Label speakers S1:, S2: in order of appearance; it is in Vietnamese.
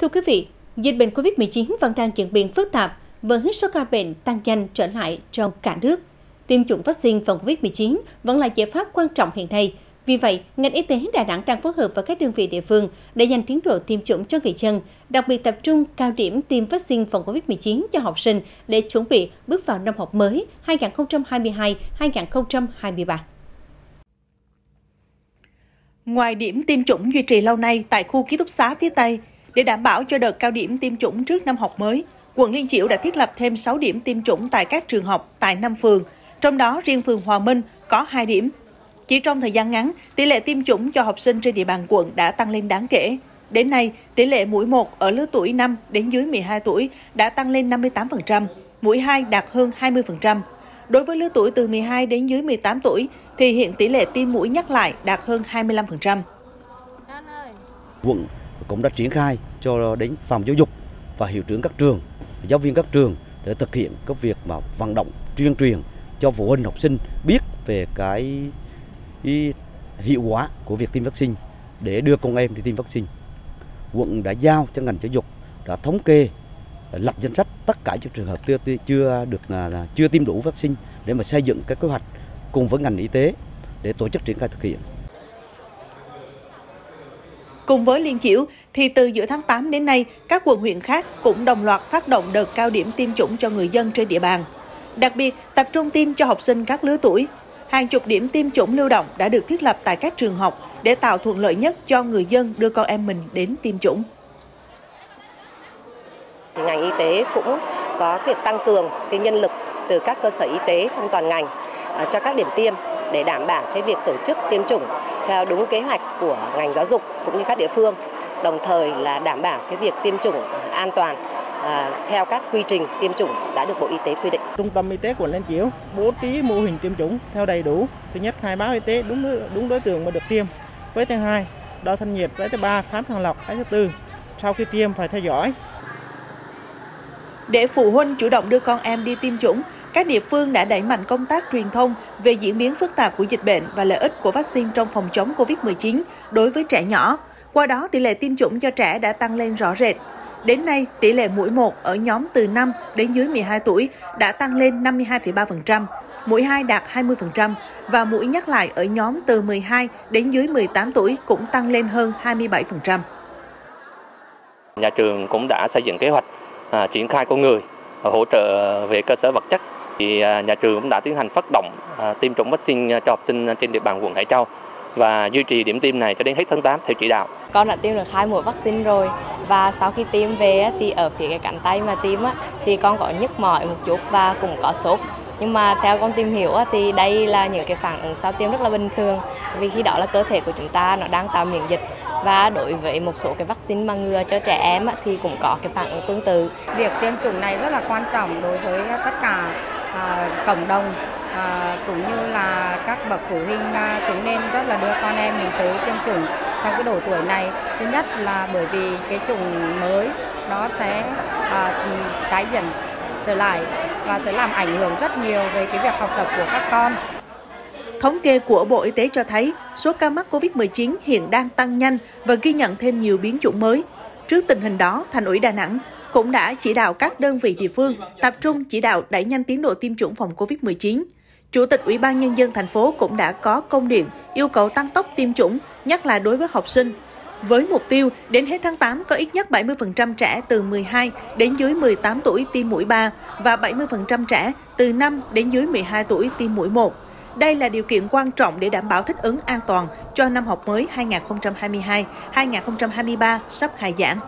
S1: Thưa quý vị, dịch bệnh COVID-19 vẫn đang diễn biến phức tạp với số ca bệnh tăng nhanh trở lại trong cả nước. Tiêm chủng vaccine phòng COVID-19 vẫn là giải pháp quan trọng hiện nay. Vì vậy, ngành y tế Đà Nẵng đang phối hợp với các đơn vị địa phương để nhanh tiến độ tiêm chủng cho người dân, đặc biệt tập trung cao điểm tiêm vaccine phòng COVID-19 cho học sinh để chuẩn bị bước vào năm học mới 2022-2023.
S2: Ngoài điểm tiêm chủng duy trì lâu nay tại khu ký túc xá phía Tây, để đảm bảo cho đợt cao điểm tiêm chủng trước năm học mới, quận Liên Chiểu đã thiết lập thêm 6 điểm tiêm chủng tại các trường học tại 5 phường, trong đó riêng phường Hòa Minh có 2 điểm. Chỉ trong thời gian ngắn, tỷ lệ tiêm chủng cho học sinh trên địa bàn quận đã tăng lên đáng kể. Đến nay, tỷ lệ mũi 1 ở lứa tuổi 5 đến dưới 12 tuổi đã tăng lên 58%, mũi 2 đạt hơn 20%. Đối với lứa tuổi từ 12 đến dưới 18 tuổi thì hiện tỷ lệ tiêm mũi nhắc lại đạt hơn 25%.
S3: Quận cũng đã triển khai cho đến phòng giáo dục và hiệu trưởng các trường, giáo viên các trường để thực hiện các việc mà vận động tuyên truyền cho phụ huynh học sinh biết về cái, cái hiệu quả của việc tiêm vaccine để đưa con em đi tiêm vaccine. Quận đã giao cho ngành giáo dục đã thống kê lập danh sách tất cả những trường hợp chưa chưa được à, là chưa tiêm đủ vaccine để mà xây dựng các kế hoạch cùng với ngành y tế để tổ chức triển khai thực hiện.
S2: Cùng với Liên Chiểu, thì từ giữa tháng 8 đến nay, các quận huyện khác cũng đồng loạt phát động đợt cao điểm tiêm chủng cho người dân trên địa bàn. Đặc biệt, tập trung tiêm cho học sinh các lứa tuổi. Hàng chục điểm tiêm chủng lưu động đã được thiết lập tại các trường học để tạo thuận lợi nhất cho người dân đưa con em mình đến tiêm chủng.
S4: Ngành y tế cũng có việc tăng cường cái nhân lực từ các cơ sở y tế trong toàn ngành à, cho các điểm tiêm để đảm bảo cái việc tổ chức tiêm chủng theo đúng kế hoạch của ngành giáo dục cũng như các địa phương đồng thời là đảm bảo cái việc tiêm chủng an toàn à, theo các quy trình tiêm chủng đã được Bộ Y tế quy định.
S5: Trung tâm y tế quận Liên Chiểu bố trí mô hình tiêm chủng theo đầy đủ. Thứ nhất khai báo y tế đúng đúng đối tượng mà được tiêm. Với thứ hai đo thân nhiệt, với thứ ba khám sàng lọc, với thứ tư sau khi tiêm phải theo dõi.
S2: Để phụ huynh chủ động đưa con em đi tiêm chủng, các địa phương đã đẩy mạnh công tác truyền thông về diễn biến phức tạp của dịch bệnh và lợi ích của vaccine trong phòng chống COVID-19 đối với trẻ nhỏ. Qua đó, tỷ lệ tiêm chủng cho trẻ đã tăng lên rõ rệt. Đến nay, tỷ lệ mũi 1 ở nhóm từ 5 đến dưới 12 tuổi đã tăng lên 52,3%, mũi 2 đạt 20% và mũi nhắc lại ở nhóm từ 12 đến dưới 18 tuổi cũng tăng lên hơn 27%.
S6: Nhà trường cũng đã xây dựng kế hoạch à, triển khai con người hỗ trợ về cơ sở vật chất thì à, nhà trường cũng đã tiến hành phát động à, tiêm chủng vaccine cho học sinh trên địa bàn quận Hải Châu và duy trì điểm tiêm này cho đến hết tháng 8 theo chỉ đạo.
S7: Con đã tiêm được hai mũi vaccine rồi và sau khi tiêm về thì ở phía cái cánh tay mà tiêm thì con có nhức mỏi một chút và cũng có sốt nhưng mà theo con tìm hiểu thì đây là những cái phản ứng sau tiêm rất là bình thường vì khi đó là cơ thể của chúng ta nó đang tạo miễn dịch và đối với một số cái vaccine mà ngừa cho trẻ em thì cũng có cái phản ứng tương tự.
S8: Việc tiêm chủng này rất là quan trọng đối với tất cả à, cộng đồng à, cũng như là các bậc phụ huynh à, cũng nên rất là đưa con em mình tới tiêm chủng trong cái độ tuổi này. Thứ nhất là bởi vì cái chủng mới nó sẽ à, tái diễn trở lại và sẽ làm ảnh hưởng rất nhiều về cái việc học tập của các con.
S2: Thống kê của Bộ Y tế cho thấy số ca mắc COVID-19 hiện đang tăng nhanh và ghi nhận thêm nhiều biến chủng mới. Trước tình hình đó, Thành ủy Đà Nẵng cũng đã chỉ đạo các đơn vị địa phương tập trung chỉ đạo đẩy nhanh tiến độ tiêm chủng phòng COVID-19. Chủ tịch Ủy ban Nhân dân thành phố cũng đã có công điện yêu cầu tăng tốc tiêm chủng, nhất là đối với học sinh. Với mục tiêu, đến hết tháng 8 có ít nhất 70% trẻ từ 12 đến dưới 18 tuổi tiêm mũi 3 và 70% trẻ từ 5 đến dưới 12 tuổi tiêm mũi 1. Đây là điều kiện quan trọng để đảm bảo thích ứng an toàn cho năm học mới 2022-2023 sắp khai giảng.